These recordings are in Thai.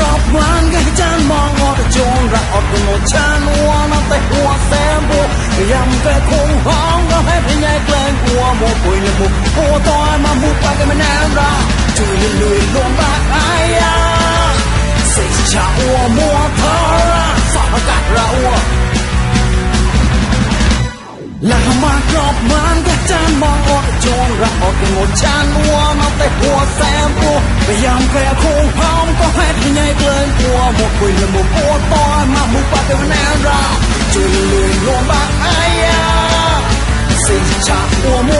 รอบวานก็ให้ฉันมองอดจงรักออกกันชานวัวน้ำแต่หัวแสมบุยำกระคงห้องก็ให้พญายเกลงหัวโมปุยละบุกหัวตอยมามุกไปกันมาแนมราจุยลุยลงรักอายาเสกชาอัวมัวเทาราฝากอากัศเราอัวลามากรอบมันก็จานมองอดจงรักออกกันหมดฉันวัวน้ำแต่หัวแสมบุยำกระคง ยังไงเกินกลัวหมกคุยละหมกโอ้ตอนมาหมกปะเดวนาราจุยลุยลงบางอายาสิชาหัวมัว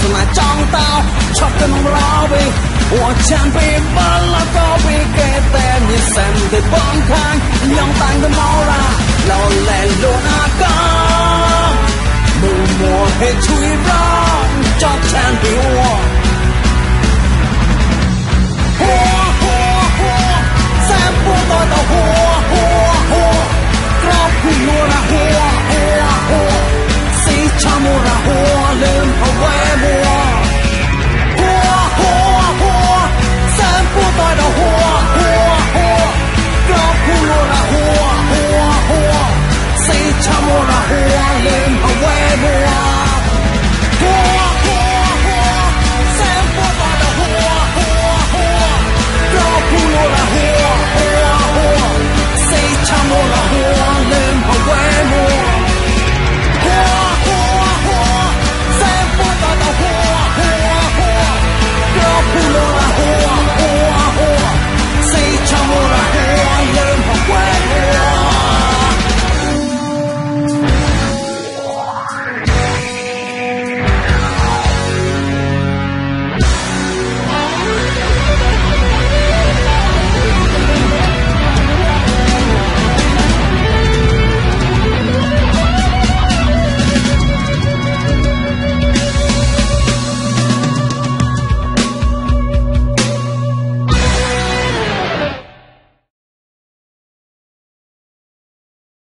ស្នាចង់តោឈប់ទៅនឹងឡាវីអូចាំពេលបលតពីកែតែមានសែនទៅបងខាងញ៉ងតាំងទៅមកឡាឡោលែលូណាកាមើលមកហេតុជួយរងចប់ឆានពីអូហូហូហូសាំពូតតហូហូហូក្រោបពីលូណាហូហូហូស៊ីឆាមូរ៉ាហូ